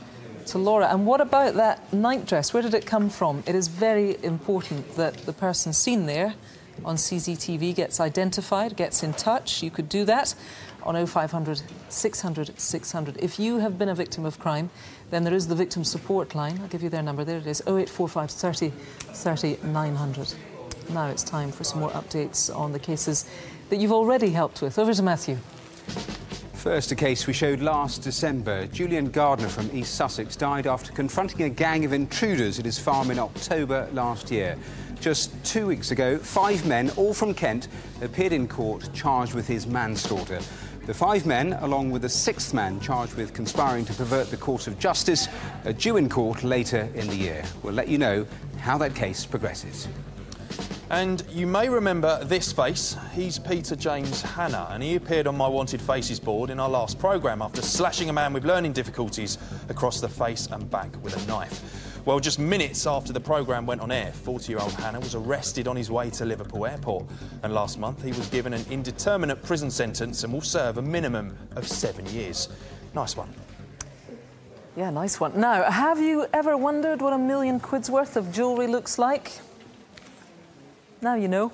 to Laura. And what about that nightdress? Where did it come from? It is very important that the person seen there on CCTV gets identified, gets in touch. You could do that on 0500 600 600. If you have been a victim of crime, then there is the victim support line. I'll give you their number. There it is 0845 30 30 900. Now it's time for some more updates on the cases that you've already helped with. Over to Matthew. First, a case we showed last December. Julian Gardner from East Sussex died after confronting a gang of intruders at his farm in October last year. Just two weeks ago, five men, all from Kent, appeared in court charged with his manslaughter. The five men, along with a sixth man charged with conspiring to pervert the course of justice, are due in court later in the year. We'll let you know how that case progresses. And you may remember this face. He's Peter James Hanna, and he appeared on my Wanted Faces board in our last programme after slashing a man with learning difficulties across the face and back with a knife. Well, just minutes after the programme went on air, 40 year old Hanna was arrested on his way to Liverpool Airport. And last month, he was given an indeterminate prison sentence and will serve a minimum of seven years. Nice one. Yeah, nice one. Now, have you ever wondered what a million quid's worth of jewellery looks like? Now you know.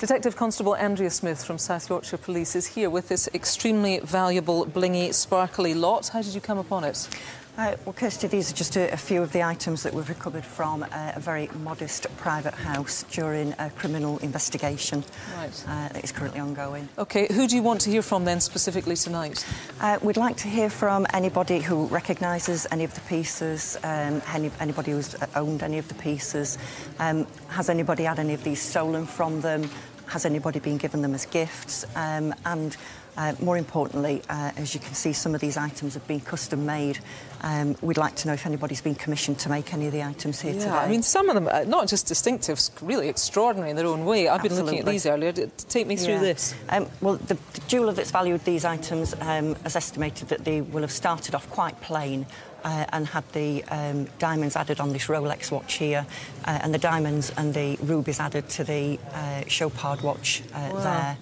Detective Constable Andrea Smith from South Yorkshire Police is here with this extremely valuable, blingy, sparkly lot. How did you come upon it? Uh, well, Kirsty, these are just a, a, few of the items that we've recovered from uh, a very modest private house during a criminal investigation right. uh, that is currently ongoing. OK, who do you want to hear from then specifically tonight? Uh, we'd like to hear from anybody who recognises any of the pieces, um, any, anybody who's owned any of the pieces. Um, has anybody had any of these stolen from them? Has anybody been given them as gifts? Um, and uh, more importantly, uh, as you can see, some of these items have been custom made. Um, we'd like to know if anybody's been commissioned to make any of the items here yeah, today. I mean, some of them are not just distinctive, really extraordinary in their own way. I've Absolutely. been looking at these earlier. Take me through yeah. this. Um, well, the, the jeweller that's valued these items um, has estimated that they will have started off quite plain uh, and had the um, diamonds added on this Rolex watch here, uh, and the diamonds and the rubies added to the uh, Chopard watch uh, wow. there.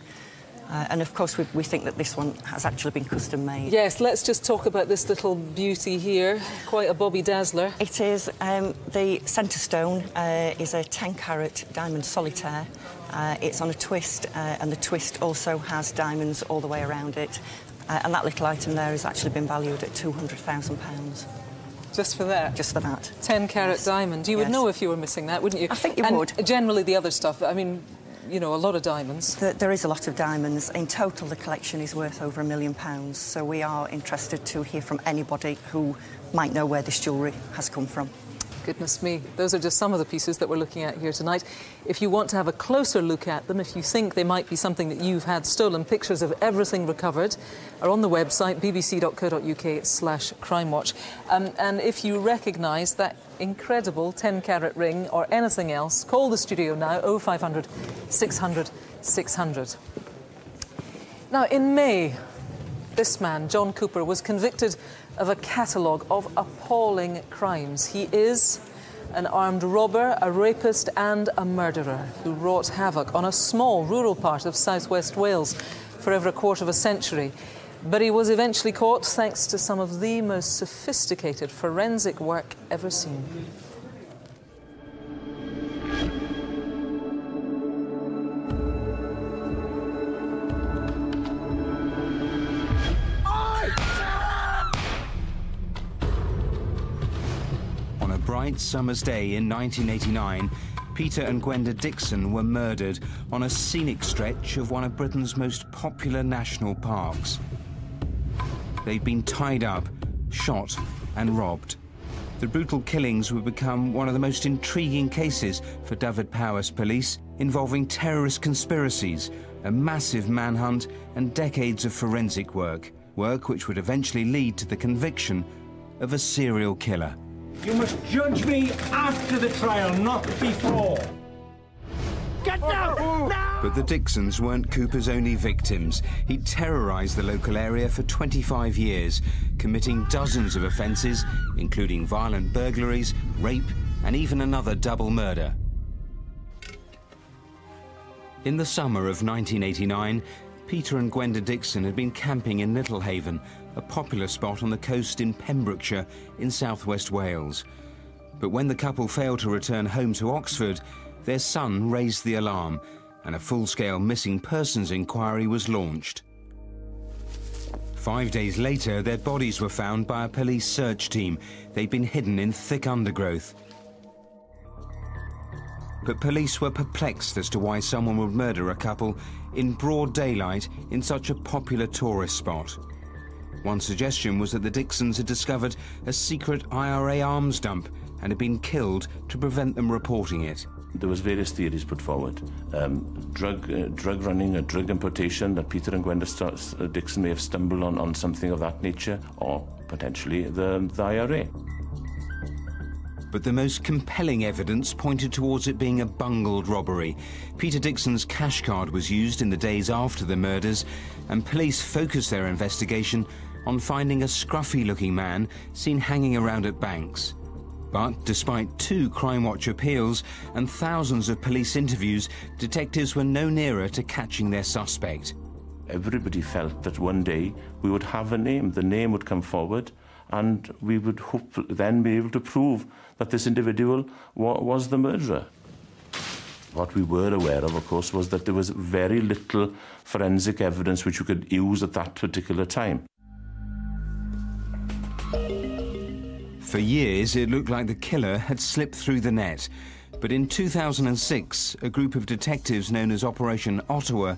Uh, and of course, we, we, think that this one has actually been custom made. Yes, let's just talk about this little beauty here. Quite a Bobby Dazzler. It is. Um, the centre stone uh, is a 10 carat diamond solitaire. Uh, it's on a twist, uh, and the twist also has diamonds all the way around it. Uh, and that little item there has actually been valued at £200,000. Just for that? Just for that. 10 carat yes. diamond. You would yes. know if you were missing that, wouldn't you? I think you and would. Generally, the other stuff, I mean, you know, a lot of diamonds. The, there is a lot of diamonds. In total, the collection is worth over a million pounds. So we are interested to hear from anybody who might know where this jewellery has come from. Goodness me, those are just some of the pieces that we're looking at here tonight. If you want to have a closer look at them, if you think they might be something that you've had stolen, pictures of everything recovered are on the website bbc.co.uk slash crimewatch. Um, and if you recognise that incredible 10 carat ring or anything else, call the studio now 0500 600 600. Now, in May, this man, John Cooper, was convicted of a catalogue of appalling crimes. He is an armed robber, a rapist, and a murderer who wrought havoc on a small rural part of southwest Wales for over a quarter of a century. But he was eventually caught thanks to some of the most sophisticated forensic work ever seen. On a bright summer's day in 1989, Peter and Gwenda Dixon were murdered on a scenic stretch of one of Britain's most popular national parks. They'd been tied up, shot and robbed. The brutal killings would become one of the most intriguing cases for Dyfed-Powys police, involving terrorist conspiracies, a massive manhunt and decades of forensic work, work which would eventually lead to the conviction of a serial killer. You must judge me after the trial, not before. Get down! Oh. Now! But the Dixons weren't Cooper's only victims. He'd terrorised the local area for 25 years, committing dozens of offences, including violent burglaries, rape, and even another double murder. In the summer of 1989, Peter and Gwenda Dixon had been camping in Littlehaven, a popular spot on the coast in Pembrokeshire in southwest Wales. But when the couple failed to return home to Oxford, their son raised the alarm and a full-scale missing persons inquiry was launched. Five days later, their bodies were found by a police search team. They'd been hidden in thick undergrowth. But police were perplexed as to why someone would murder a couple in broad daylight in such a popular tourist spot. One suggestion was that the Dixons had discovered a secret IRA arms dump and had been killed to prevent them reporting it. There was various theories put forward. Um, drug, uh, drug running, a drug importation, that Peter and Gwenda St uh, Dixon may have stumbled on, on something of that nature, or potentially the, the IRA. But the most compelling evidence pointed towards it being a bungled robbery. Peter Dixon's cash card was used in the days after the murders, and police focused their investigation on finding a scruffy-looking man seen hanging around at banks. But despite two Crimewatch appeals and thousands of police interviews, detectives were no nearer to catching their suspect. Everybody felt that one day we would have a name, the name would come forward, and we would hope then be able to prove that this individual wa was the murderer. What we were aware of, of course, was that there was very little forensic evidence which we could use at that particular time. For years, it looked like the killer had slipped through the net. But in 2006, a group of detectives known as Operation Ottawa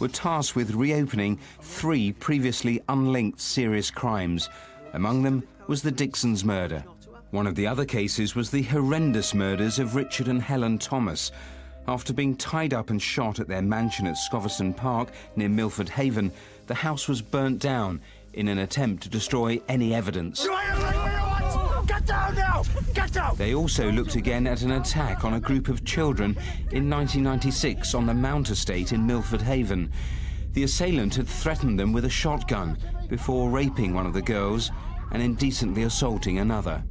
were tasked with reopening three previously unlinked serious crimes. Among them was the Dixons murder. One of the other cases was the horrendous murders of Richard and Helen Thomas. After being tied up and shot at their mansion at Scoveston Park near Milford Haven, the house was burnt down in an attempt to destroy any evidence. Down now! Get down! They also looked again at an attack on a group of children in 1996 on the Mount Estate in Milford Haven. The assailant had threatened them with a shotgun before raping one of the girls and indecently assaulting another.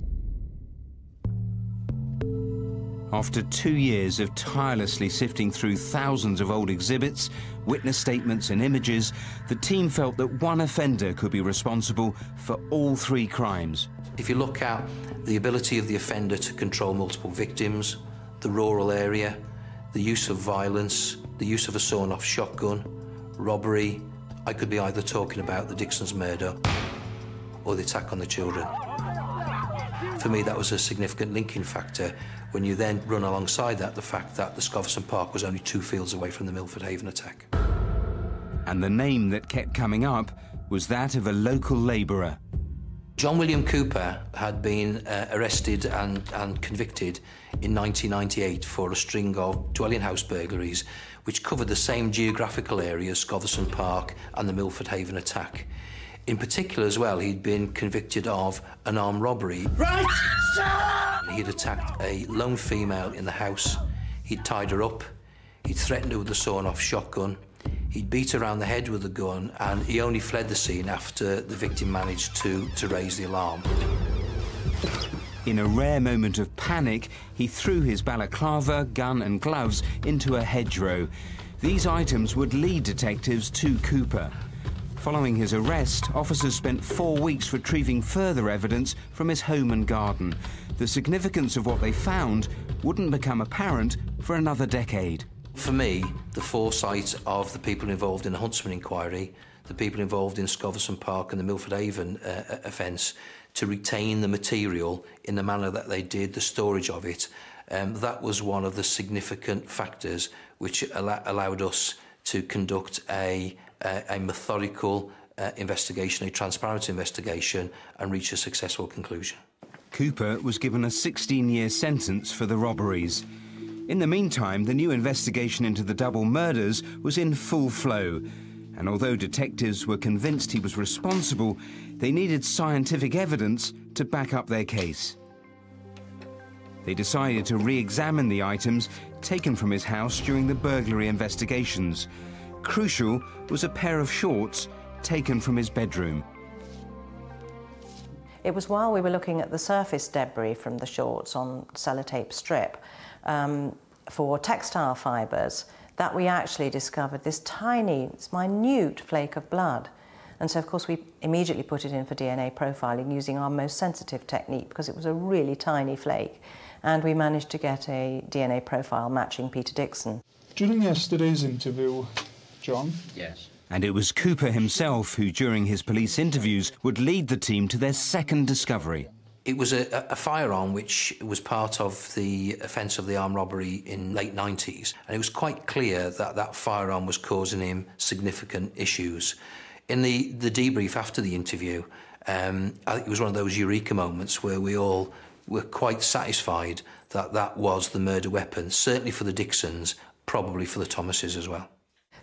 After two years of tirelessly sifting through thousands of old exhibits, witness statements and images, the team felt that one offender could be responsible for all three crimes. If you look at the ability of the offender to control multiple victims, the rural area, the use of violence, the use of a sawn-off shotgun, robbery, I could be either talking about the Dixon's murder or the attack on the children. For me, that was a significant linking factor when you then run alongside that the fact that the Scoveston Park was only two fields away from the Milford Haven attack. And the name that kept coming up was that of a local labourer. John William Cooper had been uh, arrested and, and convicted in 1998 for a string of dwelling house burglaries which covered the same geographical area as Scoveston Park and the Milford Haven attack. In particular as well, he'd been convicted of an armed robbery. Right! He'd attacked a lone female in the house. He'd tied her up. He'd threatened her with a sawn-off shotgun. He'd beat around the head with a gun, and he only fled the scene after the victim managed to, to raise the alarm. In a rare moment of panic, he threw his balaclava, gun and gloves into a hedgerow. These items would lead detectives to Cooper. Following his arrest, officers spent four weeks retrieving further evidence from his home and garden. The significance of what they found wouldn't become apparent for another decade. For me, the foresight of the people involved in the Huntsman inquiry, the people involved in Scoveston Park and the Milford Haven uh, offence, to retain the material in the manner that they did, the storage of it, um, that was one of the significant factors which al allowed us to conduct a uh, a methodical uh, investigation, a transparent investigation, and reach a successful conclusion. Cooper was given a 16-year sentence for the robberies. In the meantime, the new investigation into the double murders was in full flow. And although detectives were convinced he was responsible, they needed scientific evidence to back up their case. They decided to re-examine the items taken from his house during the burglary investigations. Crucial was a pair of shorts taken from his bedroom. It was while we were looking at the surface debris from the shorts on sellotape strip um, for textile fibres that we actually discovered this tiny, this minute flake of blood. And so, of course, we immediately put it in for DNA profiling using our most sensitive technique because it was a really tiny flake. And we managed to get a DNA profile matching Peter Dixon. During yesterday's interview, John? Yes. And it was Cooper himself who, during his police interviews, would lead the team to their second discovery. It was a, a firearm which was part of the offence of the armed robbery in late 90s, and it was quite clear that that firearm was causing him significant issues. In the, the debrief after the interview, um, I think it was one of those eureka moments where we all were quite satisfied that that was the murder weapon, certainly for the Dixons, probably for the Thomases as well.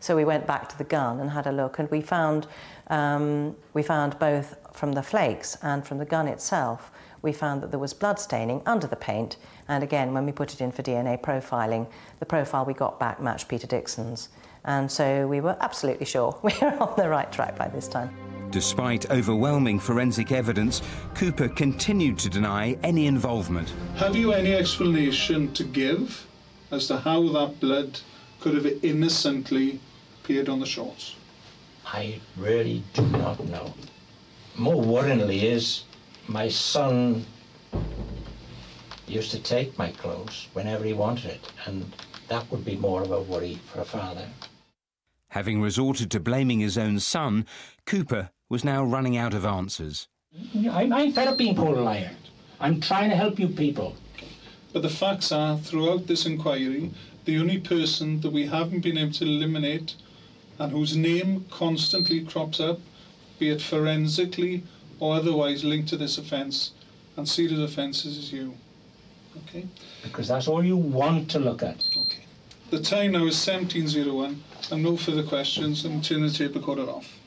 So we went back to the gun and had a look, and we found um, we found both from the flakes and from the gun itself. We found that there was blood staining under the paint, and again, when we put it in for DNA profiling, the profile we got back matched Peter Dixon's, and so we were absolutely sure we were on the right track by this time. Despite overwhelming forensic evidence, Cooper continued to deny any involvement. Have you any explanation to give as to how that blood could have innocently appeared on the shorts? I really do not know. More worryingly is my son used to take my clothes whenever he wanted it, and that would be more of a worry for a father. Having resorted to blaming his own son, Cooper was now running out of answers. I, I'm fed up being pulled a liar. I'm trying to help you people. But the facts are, throughout this inquiry, the only person that we haven't been able to eliminate and whose name constantly crops up, be it forensically or otherwise linked to this offence and serious offences, is you. Okay? Because that's all you want to look at. Okay. The time now is 1701 and no further questions. I'm turning the tape recorder off.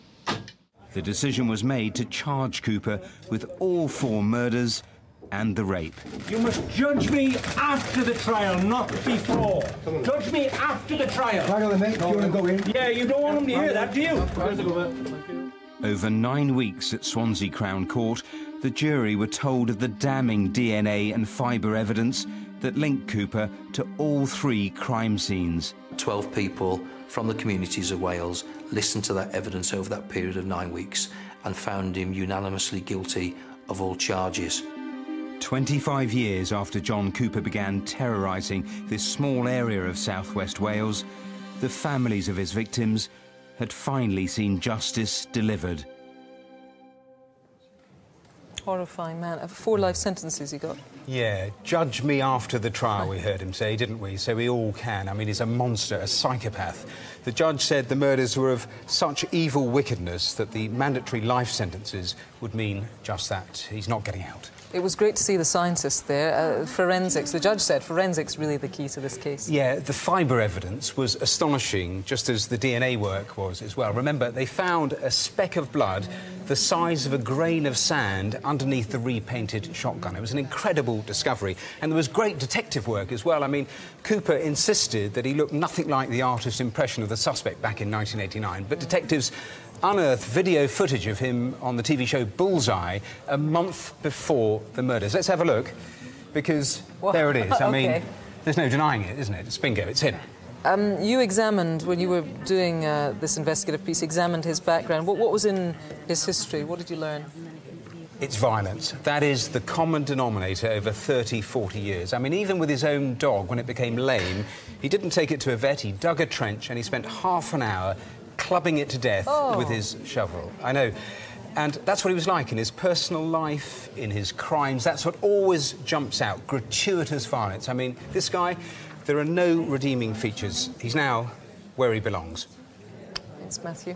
The decision was made to charge Cooper with all four murders and the rape. You must judge me after the trial, not before. Judge me after the trial. Hang on, mate. Do you want to go in? Yeah, you don't want them to hear that, do you? Over nine weeks at Swansea Crown Court, the jury were told of the damning DNA and fibre evidence that linked Cooper to all three crime scenes. 12 people from the communities of Wales listened to that evidence over that period of nine weeks and found him unanimously guilty of all charges. 25 years after John Cooper began terrorising this small area of southwest Wales, the families of his victims had finally seen justice delivered. Horrifying man. Four life sentences he got. Yeah, judge me after the trial, we heard him say, didn't we? So we all can. I mean, he's a monster, a psychopath. The judge said the murders were of such evil wickedness that the mandatory life sentences would mean just that. He's not getting out. It was great to see the scientists there. Uh, forensics, the judge said forensics really the key to this case. Yeah, the fibre evidence was astonishing, just as the DNA work was as well. Remember, they found a speck of blood the size of a grain of sand underneath the repainted shotgun. It was an incredible discovery. And there was great detective work as well. I mean, Cooper insisted that he looked nothing like the artist's impression of the suspect back in 1989. But detectives unearthed video footage of him on the TV show Bullseye a month before the murders. Let's have a look, because Well, there it is. I mean, okay. there's no denying it, isn't it? It's bingo, it's him. Um, you examined, when you were doing uh, this investigative piece, examined his background. What, what was in his history? What did you learn? It's violence. That is the common denominator over 30, 40 years. I mean, even with his own dog, when it became lame, he didn't take it to a vet, he dug a trench and he spent half an hour clubbing it to death Oh. with his shovel. I know. And that's what he was like in his personal life, in his crimes. That's what always jumps out gratuitous violence. I mean, this guy, there are no redeeming features. He's now where he belongs. Thanks, Matthew.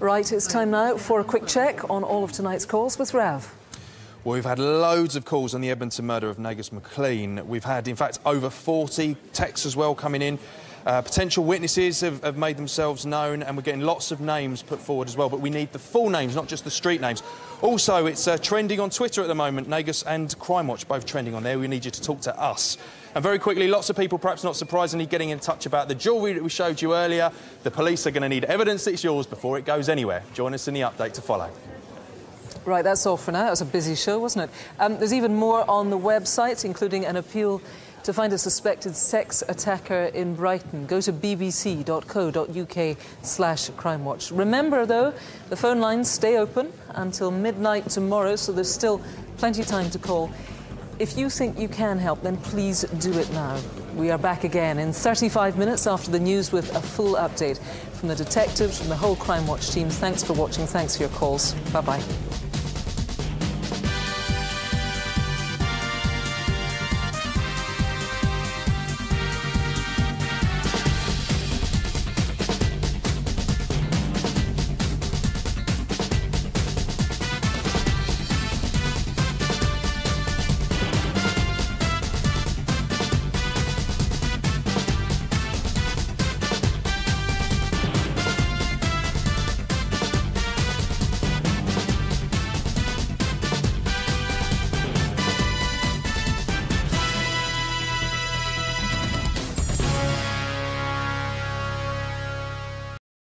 Right, it's time now for a quick check on all of tonight's calls with Rav. Well, we've had loads of calls on the Edmonton murder of Negus McLean. We've had, in fact, over 40 texts as well coming in. Uh, potential witnesses have, have made themselves known, and we're getting lots of names put forward as well. But we need the full names, not just the street names. Also, it's uh, trending on Twitter at the moment. Negus and Crimewatch both trending on there. We need you to talk to us. And very quickly, lots of people, perhaps not surprisingly, getting in touch about the jewellery that we showed you earlier. The police are going to need evidence that it's yours before it goes anywhere. Join us in the update to follow. Right, that's all for now. That was a busy show, wasn't it? Um, there's even more on the website, including an appeal to find a suspected sex attacker in Brighton. Go to bbc.co.uk slash crimewatch. Remember, though, the phone lines stay open until midnight tomorrow, so there's still plenty of time to call. If you think you can help, then please do it now. We are back again in 35 minutes after the news with a full update from the detectives, from the whole Crimewatch team. Thanks for watching. Thanks for your calls. Bye bye.